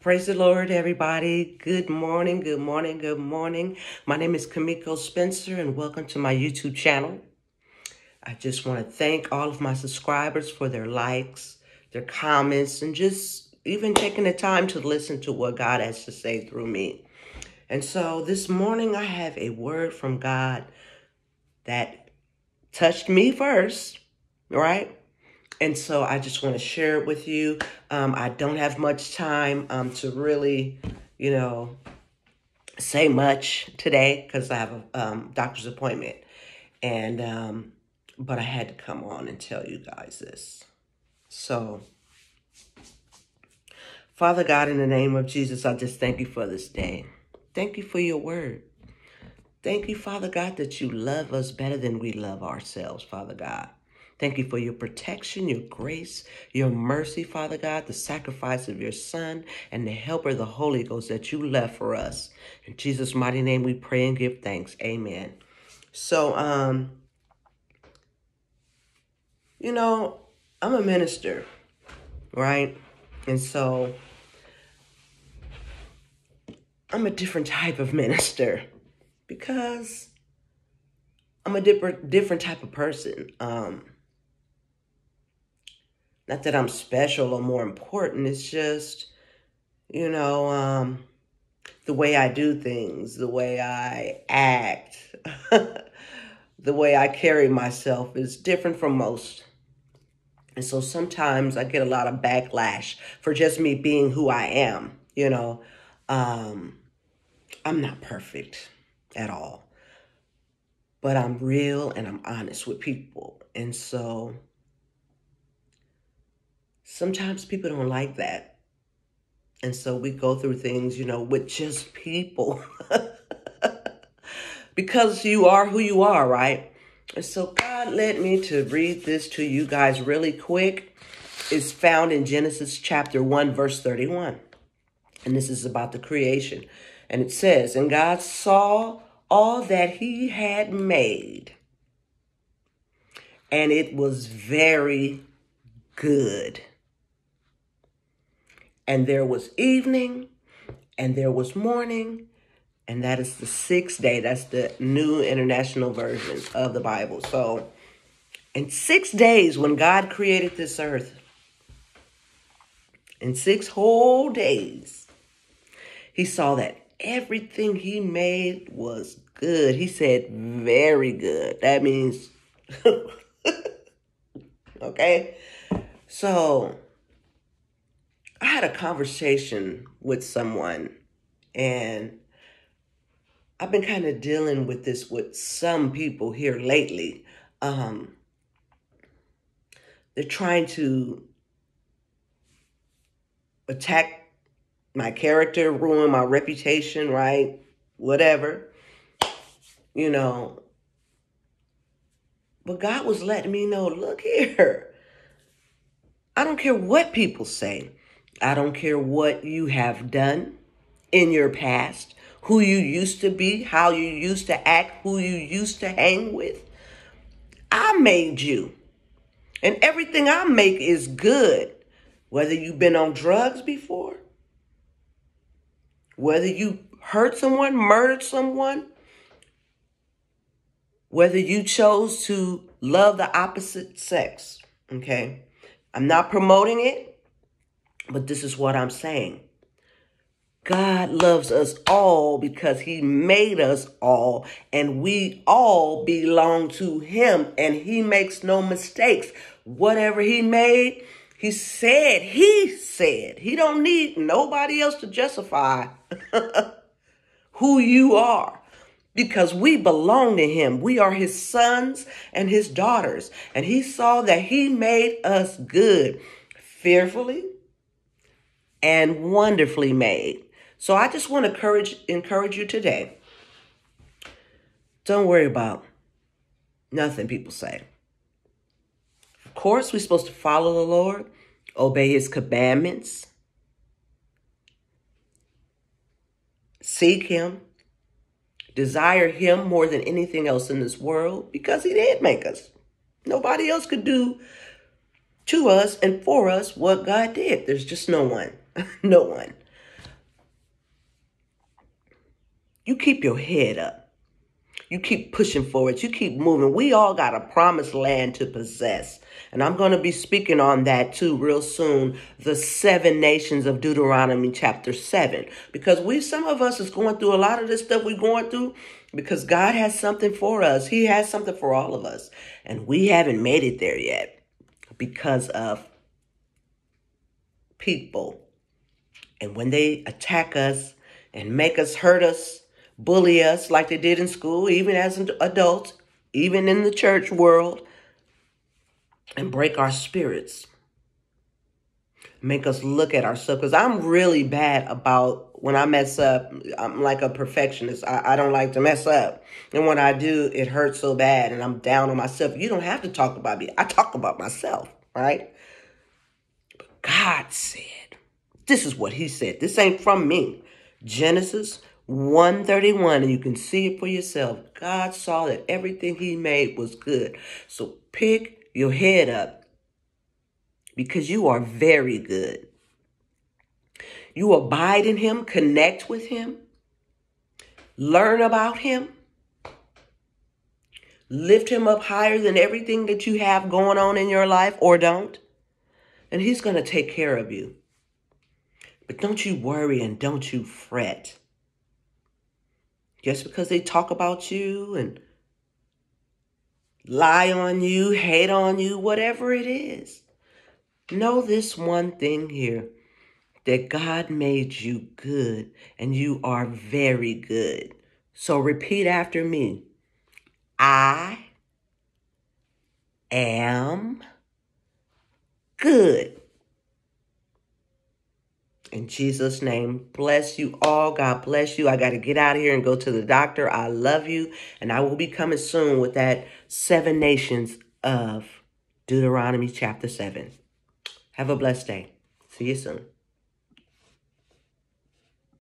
Praise the Lord, everybody. Good morning, good morning, good morning. My name is Kimmeco Spencer, and welcome to my YouTube channel. I just want to thank all of my subscribers for their likes, their comments, and just even taking the time to listen to what God has to say through me. And so this morning, I have a word from God that touched me first, right? And so I just want to share it with you. Um, I don't have much time um, to really, you know, say much today because I have a um, doctor's appointment. And, um, but I had to come on and tell you guys this. So, Father God, in the name of Jesus, I just thank you for this day. Thank you for your word. Thank you, Father God, that you love us better than we love ourselves, Father God. Thank you for your protection, your grace, your mercy, Father God, the sacrifice of your Son, and the helper, of the Holy Ghost that you left for us. In Jesus' mighty name we pray and give thanks. Amen. So, um, you know, I'm a minister, right? And so I'm a different type of minister because I'm a different different type of person. Um, not that I'm special or more important. It's just, you know, um, the way I do things, the way I act, the way I carry myself is different from most. And so sometimes I get a lot of backlash for just me being who I am. You know, um, I'm not perfect at all, but I'm real and I'm honest with people. And so sometimes people don't like that. And so we go through things, you know, with just people. because you are who you are, right? And so God led me to read this to you guys really quick. It's found in Genesis chapter 1, verse 31. And this is about the creation. And it says, And God saw all that he had made, and it was very good. And there was evening, and there was morning, and that is the sixth day. That's the new international version of the Bible. So, in six days, when God created this earth, in six whole days, he saw that everything he made was good. He said, very good. That means, okay? So, had a conversation with someone, and I've been kind of dealing with this with some people here lately. Um, they're trying to attack my character, ruin my reputation, right? Whatever. You know. But God was letting me know look here. I don't care what people say. I don't care what you have done in your past, who you used to be, how you used to act, who you used to hang with. I made you. And everything I make is good. Whether you've been on drugs before, whether you hurt someone, murdered someone, whether you chose to love the opposite sex, okay? I'm not promoting it. But this is what I'm saying. God loves us all because he made us all and we all belong to him and he makes no mistakes. Whatever he made, he said, he said, he don't need nobody else to justify who you are because we belong to him. We are his sons and his daughters. And he saw that he made us good, fearfully and wonderfully made. So I just want to encourage encourage you today. Don't worry about nothing people say. Of course, we're supposed to follow the Lord, obey his commandments, seek him, desire him more than anything else in this world because he did make us. Nobody else could do to us and for us what God did. There's just no one. no one. You keep your head up. You keep pushing forward. You keep moving. We all got a promised land to possess. And I'm going to be speaking on that too real soon. The seven nations of Deuteronomy chapter seven. Because we, some of us is going through a lot of this stuff we're going through because God has something for us. He has something for all of us. And we haven't made it there yet because of people. And when they attack us and make us hurt us, bully us like they did in school, even as adults, even in the church world, and break our spirits. Make us look at ourselves. Because I'm really bad about when I mess up, I'm like a perfectionist. I, I don't like to mess up. And when I do, it hurts so bad and I'm down on myself. You don't have to talk about me. I talk about myself, right? But God said, this is what he said. This ain't from me. Genesis 131, and you can see it for yourself. God saw that everything he made was good. So pick your head up because you are very good. You abide in him, connect with him, learn about him, lift him up higher than everything that you have going on in your life or don't. And he's going to take care of you. But don't you worry and don't you fret just because they talk about you and lie on you, hate on you, whatever it is. Know this one thing here that God made you good and you are very good. So repeat after me I am good. In Jesus' name, bless you all. God bless you. I got to get out of here and go to the doctor. I love you. And I will be coming soon with that seven nations of Deuteronomy chapter 7. Have a blessed day. See you soon.